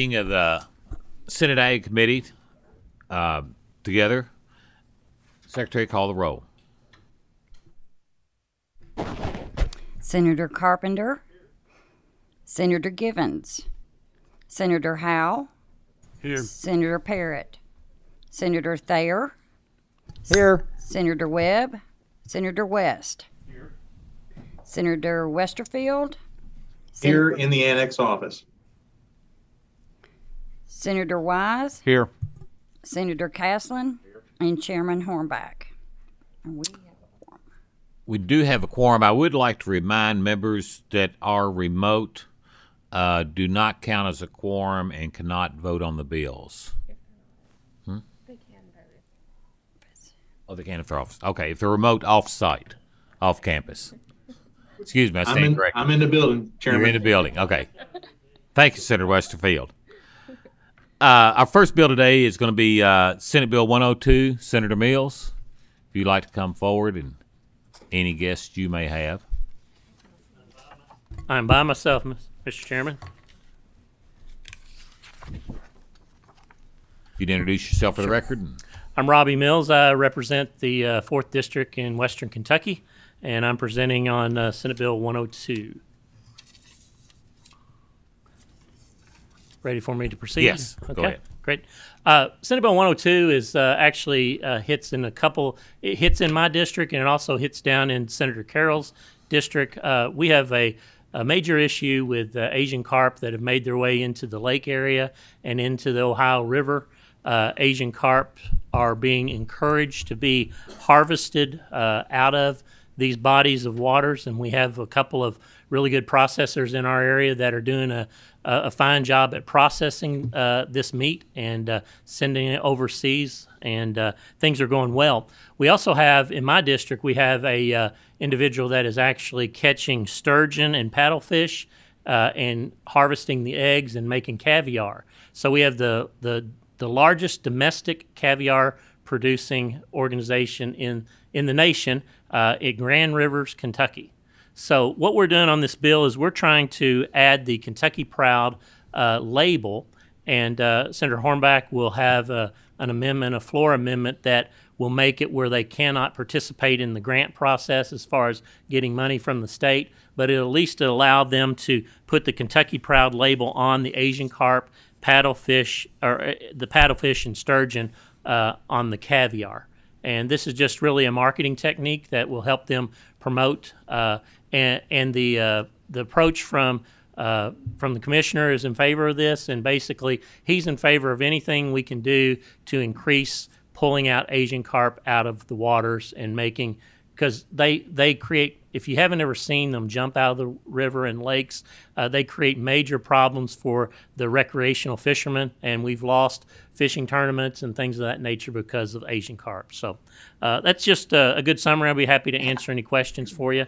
Meeting of the Senate Ag Committee uh, together. Secretary, call the roll. Senator Carpenter, Senator Givens, Senator Howe, Here. Senator Parrett, Senator Thayer, Here. Senator Webb, Senator West, Here. Senator Westerfield, Here in the annex office. Senator Wise, Here. Senator Castlen, and Chairman Hornback. And we We do have a quorum. I would like to remind members that are remote uh, do not count as a quorum and cannot vote on the bills. Hmm? Oh, they can if they're off. Okay, if they're remote off-site, off campus. Excuse me, I I'm stand in, corrected. I'm in the building, Chairman. You're in the building. Okay. Thank you, Senator Westerfield. Uh, our first bill today is going to be uh, Senate Bill 102. Senator Mills, if you'd like to come forward and any guests you may have. I'm by myself, Mr. Chairman. You'd introduce yourself for the record. I'm Robby Mills. I represent the uh, 4th District in Western Kentucky, and I'm presenting on uh, Senate Bill 102. Ready for me to proceed? Yes, go ahead. Great. Uh, Senate Bill 102 is uh, actually uh, hits in a couple. It hits in my district, and it also hits down in Senator Carroll's district. Uh, we have a, a major issue with uh, Asian carp that have made their way into the lake area and into the Ohio River. Uh, Asian carp are being encouraged to be harvested uh, out of these bodies of waters, and we have a couple of really good processors in our area that are doing a, a fine job at processing uh, this meat and uh, sending it overseas, and uh, things are going well. We also have in my district we have a uh, individual that is actually catching sturgeon and paddlefish uh, and harvesting the eggs and making caviar. So we have the the the largest domestic caviar producing organization in in the nation uh, at Grand Rivers, Kentucky. So what we're doing on this bill is we're trying to add the Kentucky Proud uh, label, and uh, Senator Hornback will have uh, an amendment, a floor amendment that will make it where they cannot participate in the grant process as far as getting money from the state, but it'll at least allow them to put the Kentucky Proud label on the Asian carp, paddlefish, or uh, the paddlefish and sturgeon uh, on the caviar. And this is just really a marketing technique that will help them promote. Uh, and and the uh, the approach from uh, from the commissioner is in favor of this, and basically he's in favor of anything we can do to increase pulling out Asian carp out of the waters and making because they they create. If you haven't ever seen them jump out of the river and lakes, uh, they create major problems for the recreational fishermen, and we've lost fishing tournaments and things of that nature because of Asian carp. So uh, that's just a, a good summary. I'll be happy to answer any questions for you.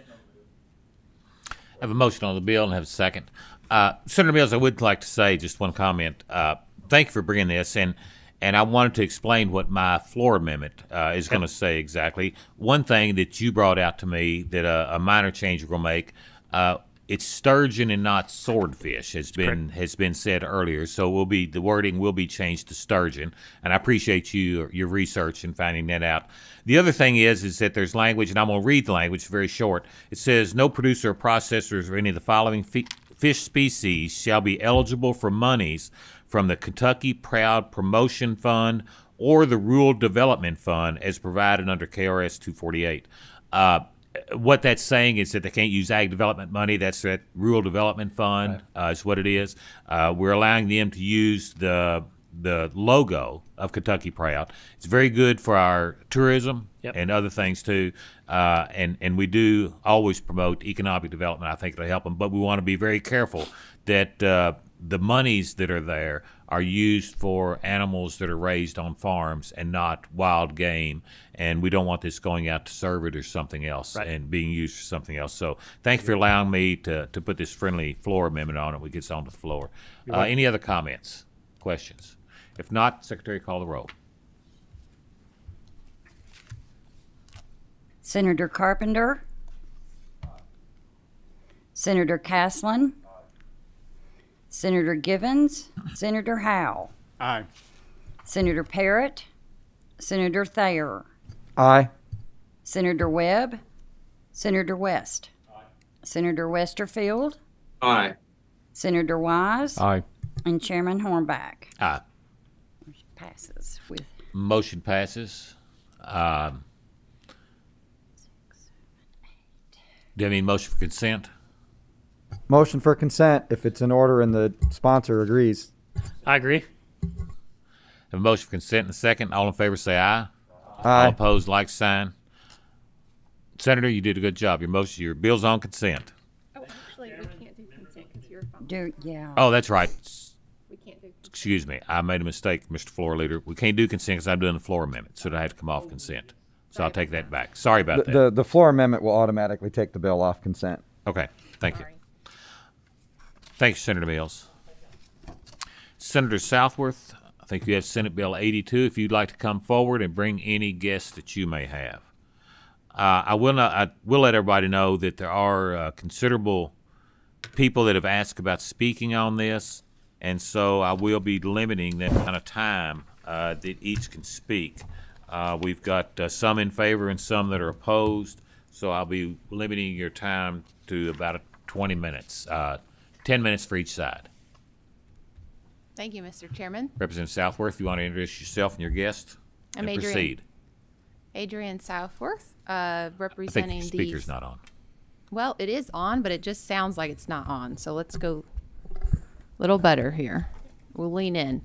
I have a motion on the bill and have a second. Uh, Senator Mills, I would like to say just one comment. Uh, thank you for bringing this, and and I wanted to explain what my floor amendment uh, is going to say exactly. One thing that you brought out to me that a, a minor change to make. Uh, it's sturgeon and not swordfish has been has been said earlier. So we'll be the wording will be changed to sturgeon, and I appreciate you your research and finding that out. The other thing is is that there's language, and I'm going to read the language very short. It says no producer or processors of any of the following fi- fish species shall be eligible for monies from the Kentucky Proud Promotion Fund or the Rural Development Fund as provided under KRS 248. Uh, what that's saying is that they can't use ag development money. That's that rural development fund uh, is what it is. Uh, we're allowing them to use the the logo of Kentucky Proud. It's very good for our tourism Yep. and other things too. Uh, and and we do always promote economic development. I think it'll help them, but we want to be very careful that uh, the monies that are there are used for animals that are raised on farms and not wild game. And we don't want this going out to serve it or something else Right. and being used for something else. So thank you for allowing me to, to put this friendly floor amendment on it. We get on to the floor. Uh, any other comments, questions? If not, Secretary, call the roll. Senator Carpenter, Senator Castlen, Senator Givens, Senator Howe, Aye. Senator Parrett, Senator Thayer, Aye. Senator Webb, Senator West, Aye. Senator Westerfield, Aye. Senator Wise, Aye. and Chairman Hornback. Aye. Motion Passes with Motion passes. Um, do you have any motion for consent? Motion for consent if it's in order and the sponsor agrees. I agree. Have a motion for consent and a second. All in favor say aye. Aye. All Aye. opposed, like sign. Senator, you did a good job. Your motion, your bill's on consent. Oh, actually, we can't do consent because you're a do yeah. Oh, that's right. We can't do. Excuse me. I made a mistake, Mr. Floor Leader. We can't do consent because I'm doing the floor amendment, so I have to come off consent. So I'll take that back. Sorry The, about that. the, the floor amendment will automatically take the bill off consent. Okay, thank you. Sorry. Thank you, Senator Mills. Senator Southworth, I think you have Senate Bill 82. If you'd like to come forward and bring any guests that you may have. Uh, I will not. I will let everybody know that there are uh, considerable people that have asked about speaking on this, and so I will be limiting the amount of time uh, that each can speak. Uh, we've got uh, some in favor and some that are opposed, so I'll be limiting your time to about 20 minutes, uh, 10 minutes for each side. Thank you, Mr. Chairman. Representative Southworth, you want to introduce yourself and your guest? I'm and Adrian. proceed. Adrian Southworth, uh, representing the. speaker's not on. Well, it is on, but it just sounds like it's not on. So let's go a little better here. We'll lean in.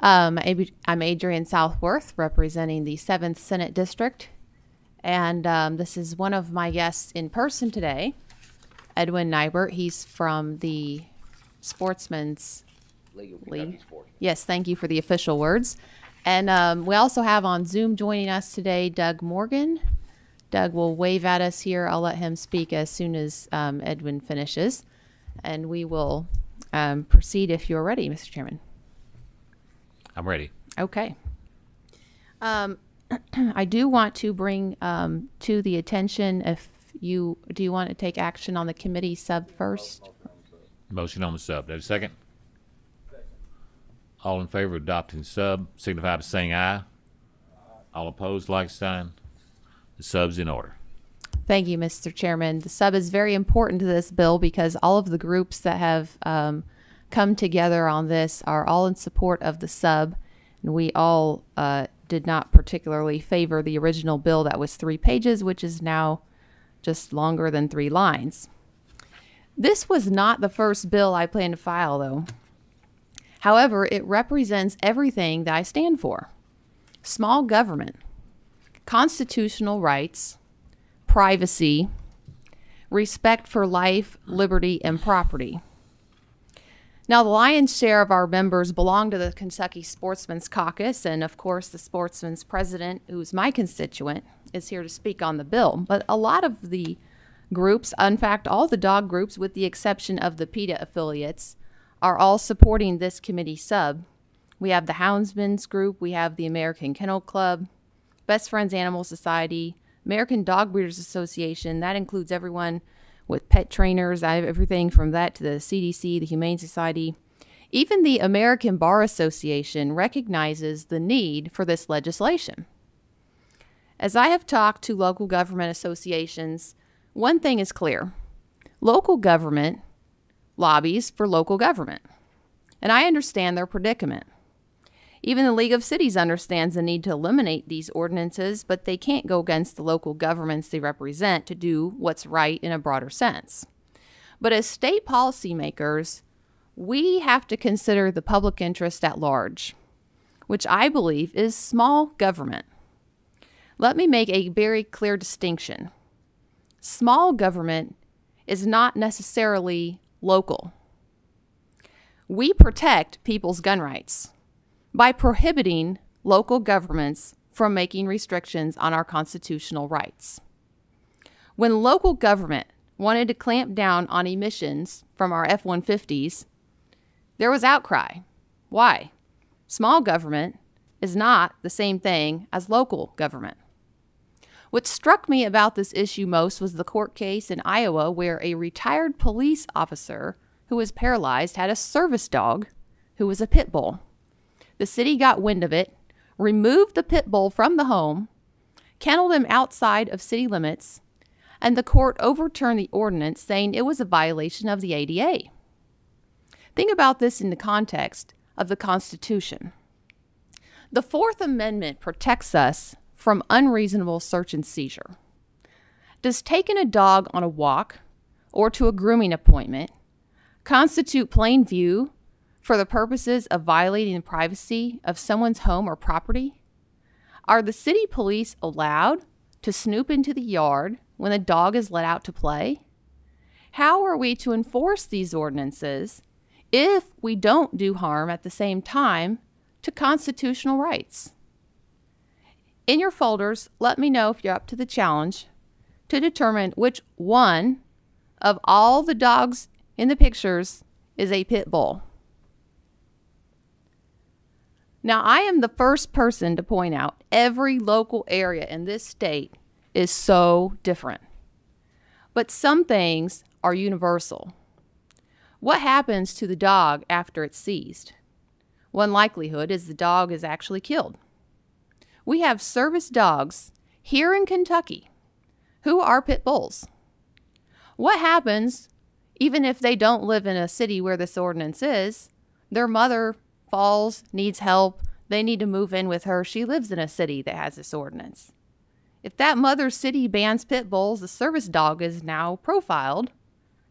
Um, I'm Adrian Southworth, representing the 7th Senate District. And um, this is one of my guests in person today, Edwin Nybert. He's from the Sportsman's League. Yes, thank you for the official words. And um, we also have on Zoom joining us today Doug Morgan. Doug will wave at us here. I'll let him speak as soon as um, Edwin finishes. And we will um, proceed if you're ready, Mr. Chairman. I'm ready. Okay. Um, I do want to bring um, to the attention if you do you want to take action on the committee sub first? Motion on the sub. Do I have a second? All in favor of adopting sub, signify by saying aye. All opposed, like sign. The sub's in order. Thank you, Mr. Chairman. The sub is very important to this bill because all of the groups that have um, come together on this are all in support of the sub, and we all uh, did not particularly favor the original bill that was three pages, which is now just longer than three lines. This was not the first bill I plan to file, though. However, it represents everything that I stand for small government, constitutional rights, privacy, respect for life, liberty, and property. Now, the lion's share of our members belong to the Kentucky Sportsman's Caucus, and of course, the Sportsman's president, who's my constituent, is here to speak on the bill. But a lot of the groups, in fact, all the dog groups, with the exception of the PETA affiliates, are all supporting this committee sub. We have the Houndsman's group, we have the American Kennel Club, Best Friends Animal Society, American Dog Breeders Association. That includes everyone with pet trainers. I have everything from that to the CDC, the Humane Society. Even the American Bar Association recognizes the need for this legislation. As I have talked to local government associations, one thing is clear local government lobbies for local government. And I understand their predicament. Even the League of Cities understands the need to eliminate these ordinances, but they can't go against the local governments they represent to do what's right in a broader sense. But as state policymakers, we have to consider the public interest at large, which I believe is small government. Let me make a very clear distinction. Small government is not necessarily local. We protect people's gun rights by prohibiting local governments from making restrictions on our constitutional rights. When local government wanted to clamp down on emissions from our F 150s, there was outcry. Why? Small government is not the same thing as local government. What struck me about this issue most was the court case in Iowa where a retired police officer who was paralyzed had a service dog who was a pit bull. The city got wind of it, removed the pit bull from the home, kenneled him outside of city limits, and the court overturned the ordinance saying it was a violation of the ADA. Think about this in the context of the Constitution. The Fourth Amendment protects us from unreasonable search and seizure. Does taking a dog on a walk or to a grooming appointment constitute plain view for the purposes of violating the privacy of someone's home or property? Are the city police allowed to snoop into the yard when the dog is let out to play? How are we to enforce these ordinances if we don't do harm at the same time to constitutional rights? In your folders, let me know if you're up to the challenge to determine which one of all the dogs in the pictures is a pit bull. Now, I am the first person to point out every local area in this state is so different. But some things are universal. What happens to the dog after it's seized? One likelihood is the dog is actually killed. We have service dogs here in Kentucky who are pit bulls. What happens even if they don't live in a city where this ordinance is? Their mother falls, needs help, they need to move in with her. She lives in a city that has this ordinance. If that mother city bans pit bulls, the service dog is now profiled,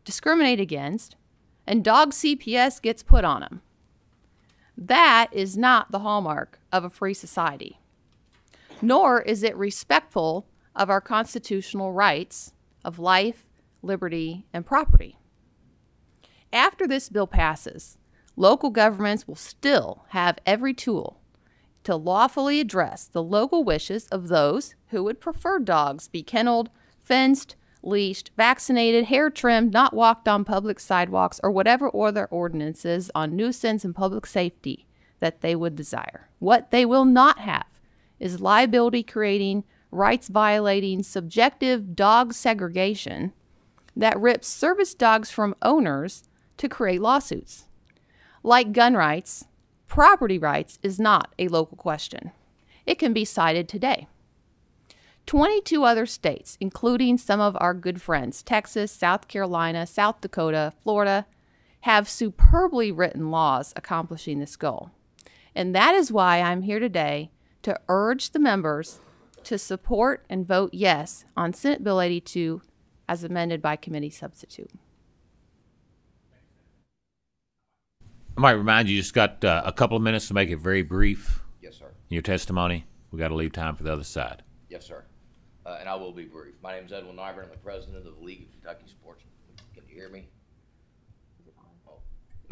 discriminated against, and dog CPS gets put on him. That is not the hallmark of a free society. Nor is it respectful of our constitutional rights of life, liberty, and property. After this bill passes, local governments will still have every tool to lawfully address the local wishes of those who would prefer dogs be kenneled, fenced, leashed, vaccinated, hair trimmed, not walked on public sidewalks, or whatever other ordinances on nuisance and public safety that they would desire. What they will not have is liability creating, rights violating, subjective dog segregation that rips service dogs from owners to create lawsuits. Like gun rights, property rights is not a local question. It can be cited today. 22 other states, including some of our good friends, Texas, South Carolina, South Dakota, Florida, have superbly written laws accomplishing this goal. And that is why I'm here today to urge the members to support and vote yes on Senate Bill 82 as amended by committee substitute. I might remind you, you just got uh, a couple of minutes to make it very brief Yes, sir. in your testimony. We got to leave time for the other side. Yes, sir. Uh, and I will be brief. My name is Edwin Nyburn. I'm the president of the League of Kentucky Sportsmen. Can you hear me?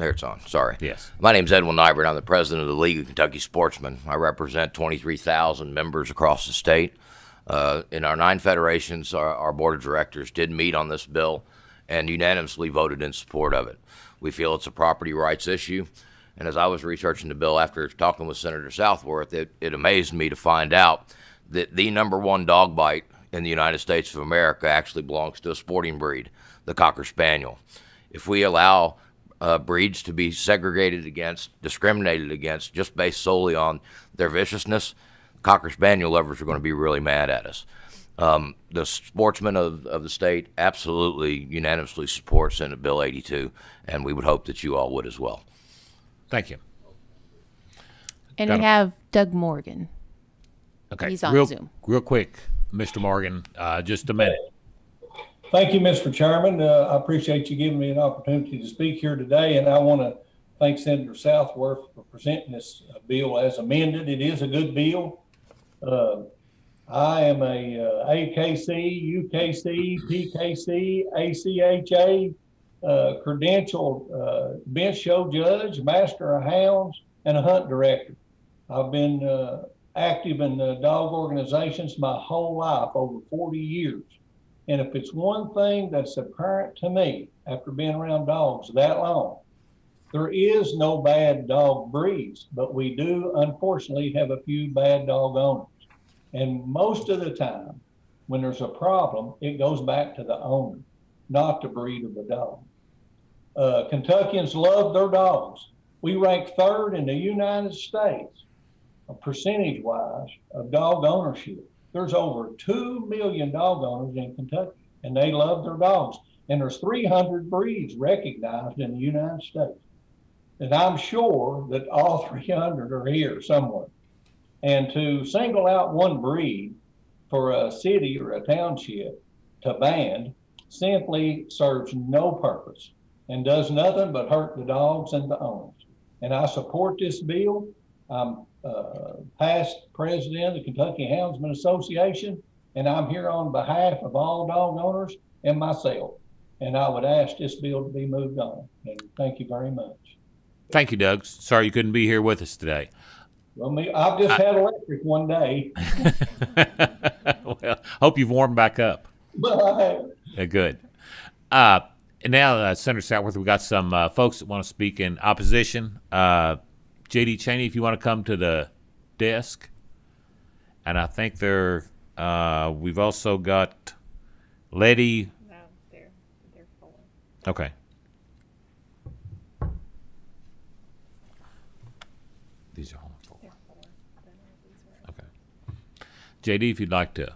There it's on. Sorry. Yes. My name's Edwin Nyburn. I'm the president of the League of Kentucky Sportsmen. I represent 23,000 members across the state. Uh, in our nine federations, our, our board of directors did meet on this bill and unanimously voted in support of it. We feel it's a property rights issue. And as I was researching the bill after talking with Senator Southworth, it, it amazed me to find out that the number one dog bite in the United States of America actually belongs to a sporting breed, the Cocker Spaniel. If we allow uh, breeds to be segregated against, discriminated against, just based solely on their viciousness, Cocker Spaniel lovers are going to be really mad at us. Um, the sportsmen of, of the state absolutely unanimously support Senate Bill 82, and we would hope that you all would as well. Thank you. And Got we him. have Doug Morgan. Okay. He's on real, Zoom. Real quick, Mr. Morgan, uh, just a minute. Thank you, Mr. Chairman. Uh, I appreciate you giving me an opportunity to speak here today, and I want to thank Senator Southworth for presenting this uh, bill as amended. It is a good bill. Uh, I am a uh, AKC, UKC, PKC, ACHA uh, credentialed uh, bench show judge, master of hounds, and a hunt director. I've been uh, active in dog organizations my whole life, over 40 years. And if it's one thing that's apparent to me after being around dogs that long, there is no bad dog breeds, but we do unfortunately have a few bad dog owners. And most of the time, when there's a problem, it goes back to the owner, not the breed of the dog. Uh, Kentuckians love their dogs. We rank third in the United States, percentage wise, of dog ownership. There's over 2 million dog owners in Kentucky, and they love their dogs. And there's 300 breeds recognized in the United States. And I'm sure that all 300 are here somewhere. And to single out one breed for a city or a township to ban simply serves no purpose and does nothing but hurt the dogs and the owners. And I support this bill. I'm uh, past president of the Kentucky Houndsman Association, and I'm here on behalf of all dog owners and myself. And I would ask this bill to be moved on. And thank you very much. Thank you, Doug. Sorry you couldn't be here with us today. Well, me, I've just had electric one day. well, hope you've warmed back up. Yeah, good. Uh, and now, uh, Senator Southworth, we got some uh, folks that want to speak in opposition. Uh, J.D. Chaney, if you want to come to the desk, and I think they're. Uh, we've also got Letty. No, they're they're full. Okay. These are all four. Okay. JD, if you'd like to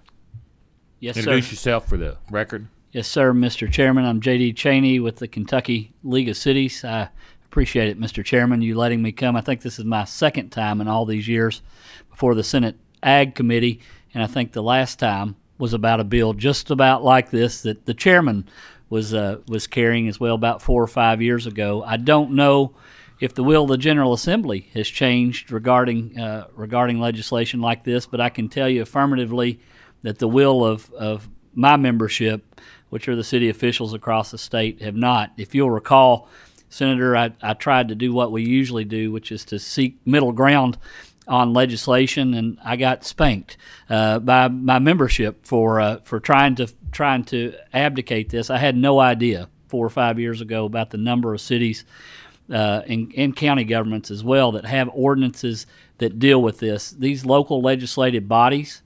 Yes, sir. introduce yourself for the record. Yes, sir, Mr. Chairman. I'm J.D. Chaney with the Kentucky League of Cities. I appreciate it, Mr. Chairman, you letting me come. I think this is my second time in all these years before the Senate Ag Committee, and I think the last time was about a bill just about like this that the chairman was uh, was carrying as well about four or five years ago. I don't know if the will of the General Assembly has changed regarding uh, regarding legislation like this, but I can tell you affirmatively that the will of, of my membership, which are the city officials across the state, have not. If you'll recall, Senator, I, I tried to do what we usually do, which is to seek middle ground on legislation, and I got spanked uh, by my membership for uh, for trying to trying to abdicate this. I had no idea four or five years ago about the number of cities uh, and, and county governments as well that have ordinances that deal with this. These local legislative bodies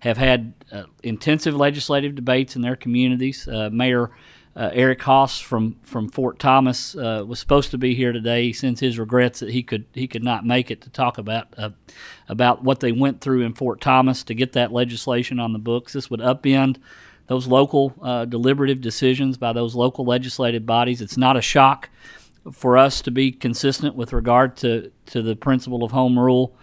have had uh, intensive legislative debates in their communities. Uh, Mayor uh, Eric Haas from, from Fort Thomas uh, was supposed to be here today. He sends his regrets that he could he could not make it to talk about uh, about what they went through in Fort Thomas to get that legislation on the books. This would upend those local uh, deliberative decisions by those local legislative bodies. It's not a shock for us to be consistent with regard to, to the principle of home rule.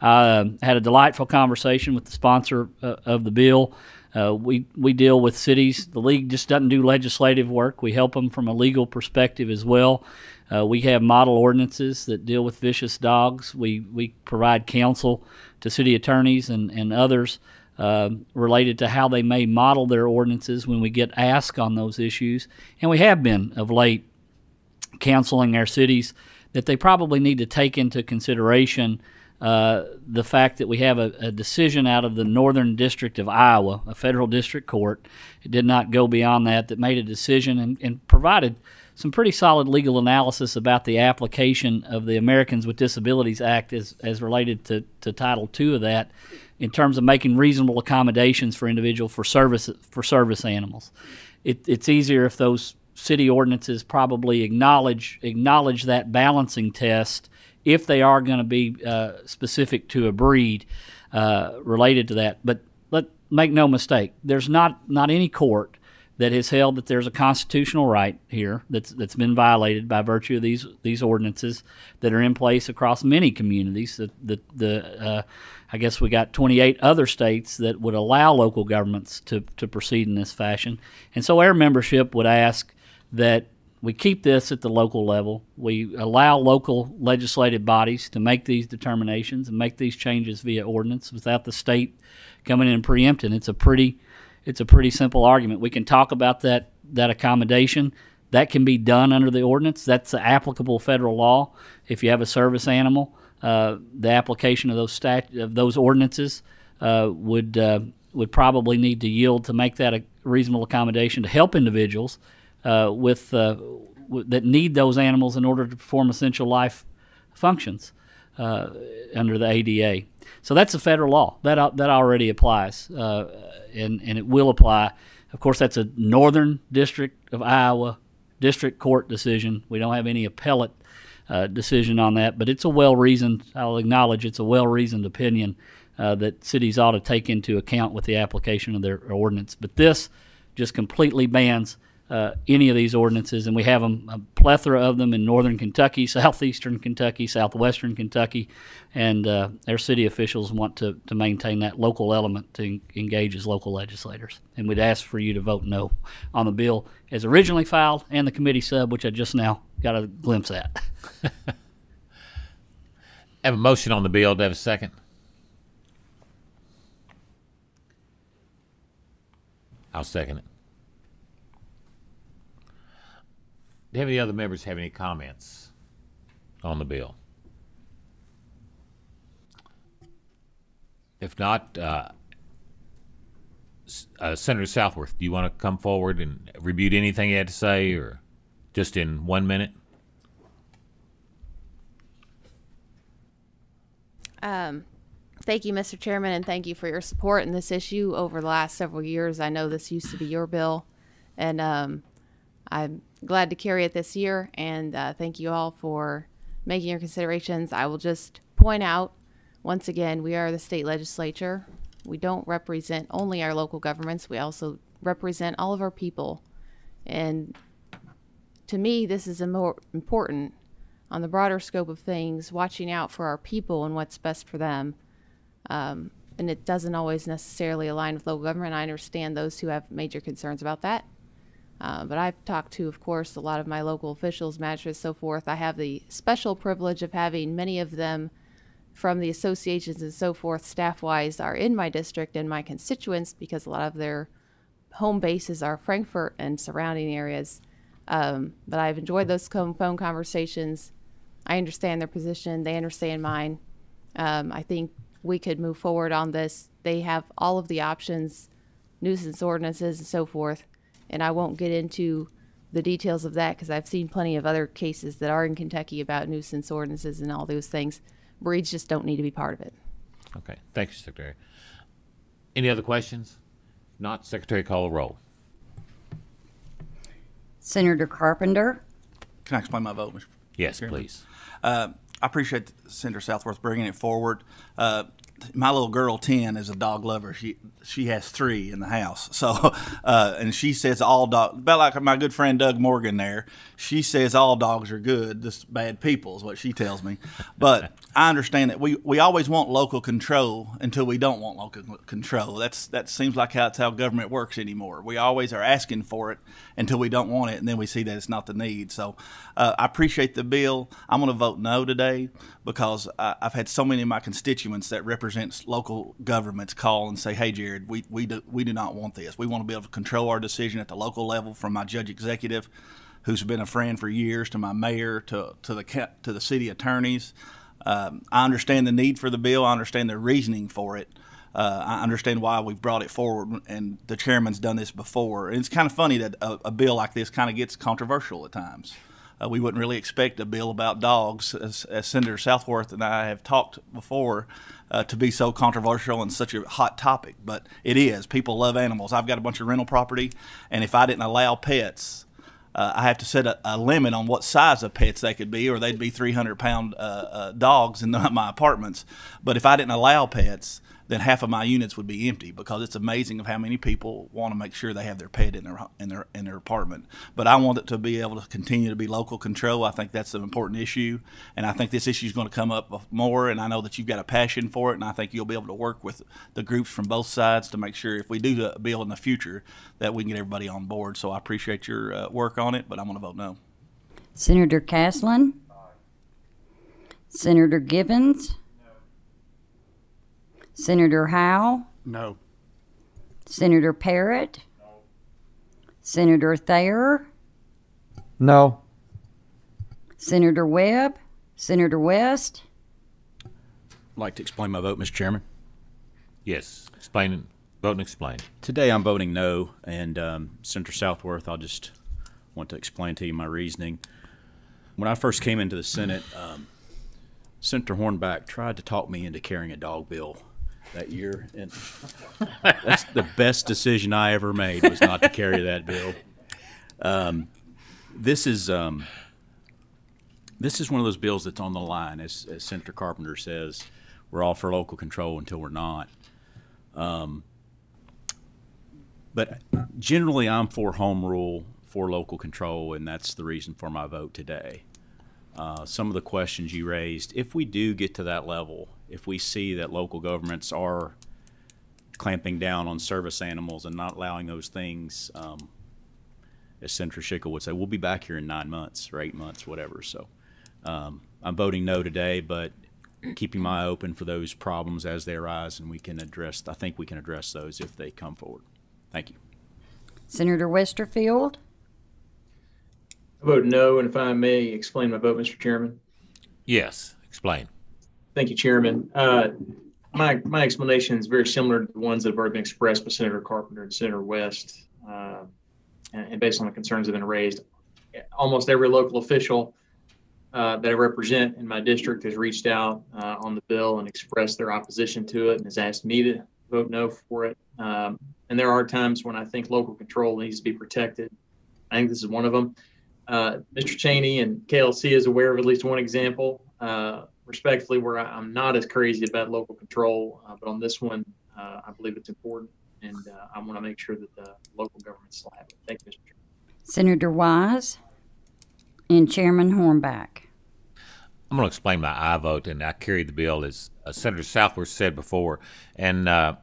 I uh, had a delightful conversation with the sponsor uh, of the bill. Uh, we we deal with cities. The league just doesn't do legislative work. We help them from a legal perspective as well. Uh, we have model ordinances that deal with vicious dogs. We we provide counsel to city attorneys and and others uh, related to how they may model their ordinances when we get asked on those issues. And we have been of late counseling our cities that they probably need to take into consideration uh, the fact that we have a, a, decision out of the Northern District of Iowa, a federal district court. It did not go beyond that, that made a decision and, and provided some pretty solid legal analysis about the application of the Americans with Disabilities Act as, as related to, to Title II of that in terms of making reasonable accommodations for individual for service for service animals. It, it's easier if those city ordinances probably acknowledge acknowledge that balancing test if they are going to be uh, specific to a breed uh, related to that. But let make no mistake, there's not not any court that has held that there's a constitutional right here that's that's been violated by virtue of these these ordinances that are in place across many communities. The the, the uh, I guess we got 28 other states that would allow local governments to to proceed in this fashion, and so our membership would ask that we keep this at the local level. We allow local legislative bodies to make these determinations and make these changes via ordinance without the state coming in and preempting. It's a pretty it's a pretty simple argument. We can talk about that that accommodation. That can be done under the ordinance. That's the applicable federal law. If you have a service animal, uh, the application of those stat- of those ordinances uh, would uh, would probably need to yield to make that a reasonable accommodation to help individuals uh, with uh, w- that need those animals in order to perform essential life functions uh, under the ADA. So that's a federal law that uh, that already applies, and and it will apply. Of course, that's a northern district of Iowa district court decision. We don't have any appellate uh, decision on that, but it's a well reasoned. I'll acknowledge it's a well reasoned opinion uh, that cities ought to take into account with the application of their ordinance. But this just completely bans uh, any of these ordinances, and we have them, a plethora of them in northern Kentucky, southeastern Kentucky, southwestern Kentucky, and uh, our city officials want to, to maintain that local element to en- engage as local legislators. And we'd ask for you to vote no on the bill as originally filed and the committee sub, which I just now got a glimpse at. Have a motion on the bill. Do have a second? I'll second it. Do any other members have any comments on the bill? If not, uh, uh, Senator Southworth, do you want to come forward and rebut anything you had to say, or just in one minute? Um, thank you, Mr. Chairman, and thank you for your support in this issue over the last several years. I know this used to be your bill, and um, I'm glad to carry it this year. And uh, thank you all for making your considerations. I will just point out once again, we are the state legislature. We don't represent only our local governments, we also represent all of our people. And to me, this is more important on the broader scope of things, watching out for our people and what's best for them. Um, and it doesn't always necessarily align with local government. I understand those who have major concerns about that. Uh, but I've talked to, of course, a lot of my local officials, magistrates, so forth. I have the special privilege of having many of them from the associations and so forth, staff wise, are in my district and my constituents because a lot of their home bases are Frankfort and surrounding areas. Um, but I've enjoyed those phone conversations. I understand their position, they understand mine. Um, I think we could move forward on this. They have all of the options, nuisance ordinances and so forth. And I won't get into the details of that because I've seen plenty of other cases that are in Kentucky about nuisance ordinances and all those things. Breeds just don't need to be part of it. Okay, thank you, Secretary. Any other questions? If Not, Secretary, call a roll. Senator Carpenter, Can I explain my vote, Mr. Yes, Chairman? please. Uh, I appreciate Senator Southworth bringing it forward. Uh, my little girl, ten, is a dog lover. She she has three in the house. So, uh, and she says all dog about like my good friend Doug Morgan. There, she says all dogs are good, just bad people is what she tells me. But I understand that we, we always want local control until we don't want local control. That's that seems like how it's how government works anymore. We always are asking for it until we don't want it, and then we see that it's not the need. So uh, I appreciate the bill. I'm going to vote no today because I, I've had so many of my constituents that represents local governments call and say, "Hey, Jared, we we do, we do not want this. We want to be able to control our decision at the local level from my judge executive." Who's been a friend for years to my mayor to to the to the city attorneys, um, I understand the need for the bill. I understand the reasoning for it. Uh, I understand why we've brought it forward, and the chairman's done this before. And it's kind of funny that a, a bill like this kind of gets controversial at times. Uh, we wouldn't really expect a bill about dogs, as, as Senator Southworth and I have talked before, uh, to be so controversial and such a hot topic. But it is. People love animals. I've got a bunch of rental property, and if I didn't allow pets, uh, I have to set a, a limit on what size of pets they could be, or they'd be 300 pound uh, uh, dogs in the, my apartments. But if I didn't allow pets, then half of my units would be empty because it's amazing of how many people want to make sure they have their pet in their in their in their apartment. But I want it to be able to continue to be local control. I think that's an important issue, and I think this issue is going to come up more. And I know that you've got a passion for it, and I think you'll be able to work with the groups from both sides to make sure if we do a bill in the future that we can get everybody on board. So I appreciate your uh, work on it, but I'm going to vote no. Senator Castlen, Senator Givens, Senator Howe, No. Senator Parrett, No. Senator Thayer, No. Senator Webb, Senator West, I'd like to explain my vote, Mr. Chairman. Yes, explain it. Vote and explain. Today I'm voting no, and um, Senator Southworth, I'll just want to explain to you my reasoning. When I first came into the Senate, um, Senator Hornback tried to talk me into carrying a dog bill that year, and that's the best decision I ever made was not to carry that bill. Um, this is um, this is one of those bills that's on the line, as, as Senator Carpenter says. We're all for local control until we're not. Um, but generally, I'm for home rule, for local control, and that's the reason for my vote today. Uh, some of the questions you raised, if we do get to that level, if we see that local governments are clamping down on service animals and not allowing those things, um, as Senator Schickel would say, we'll be back here in nine months or eight months, whatever. So um, I'm voting no today, but keeping my eye open for those problems as they arise, and we can address. I think we can address those if they come forward. Thank you. Senator Westerfield, I vote no, and if I may explain my vote, Mr. Chairman. Yes, explain. Thank you, Chairman. Uh, my, my explanation is very similar to the ones that have already been expressed by Senator Carpenter and Senator West. Uh, and, and based on the concerns that have been raised, almost every local official uh, that I represent in my district has reached out uh, on the bill and expressed their opposition to it and has asked me to vote no for it. Um, and there are times when I think local control needs to be protected. I think this is one of them. Uh, Mr. Chaney and KLC is aware of at least one example. Uh, respectfully, where I, I'm not as crazy about local control, uh, but on this one, uh, I believe it's important, and uh, I want to make sure that the local governments still have it. Thank you, Mr. Chairman. Senator Wise, and Chairman Hornback. I'm going to explain my I vote, and I carried the bill as uh, Senator Southworth said before. And uh,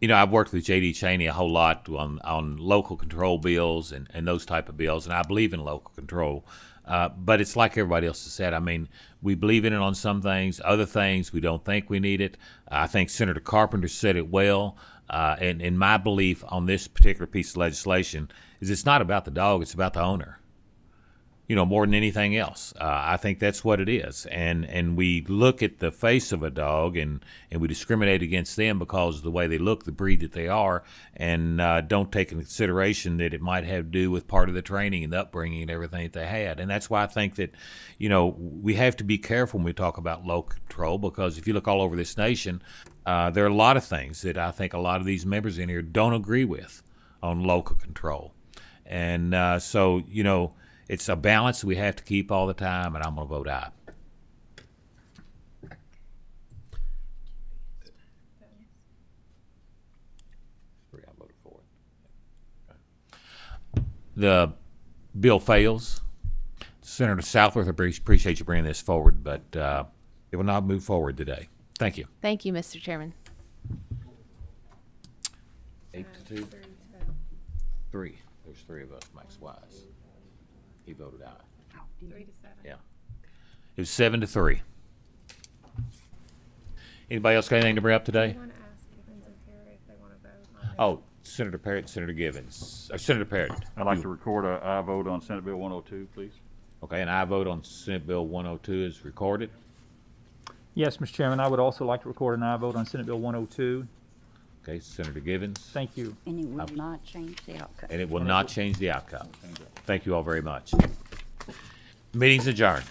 you know, I've worked with J.D. Chaney a whole lot on on local control bills and, and those type of bills, and I believe in local control. Uh, but it's like everybody else has said. I mean, we believe in it on some things, other things we don't think we need it. I think Senator Carpenter said it well. Uh, and, and my belief on this particular piece of legislation is it's not about the dog; it's about the owner you know, more than anything else. Uh, I think that's what it is. And and we look at the face of a dog and, and we discriminate against them because of the way they look, the breed that they are, and uh, don't take into consideration that it might have to do with part of the training and the upbringing and everything that they had. And that's why I think that, you know, we have to be careful when we talk about local control because if you look all over this nation, uh, there are a lot of things that I think a lot of these members in here don't agree with on local control. And uh, so, you know, it's a balance we have to keep all the time, and I'm going to vote aye. Three, I voted for it. The bill fails. Senator Southworth, I appreciate you bringing this forward, but uh, it will not move forward today. Thank you. Thank you, Mr. Chairman. Eight to two? Three. There's three of us, Max Wise. He voted aye. Three to seven. Yeah. It was seven to three. Anybody else got anything to bring up today? I want to ask Givens and Parrett if they want to vote on it. Oh, Senator Parrett, and Senator Givens, uh, Senator Parrett. I'd like to record a aye vote on Senate Bill 102, please. Okay, and I vote on Senate Bill 102 is recorded. Yes, Mr. Chairman, I would also like to record an aye vote on Senate Bill 102. Okay, Senator Givens. Thank you. And it will not change the outcome. And it will not change the outcome. Thank you all very much. Meeting's adjourned.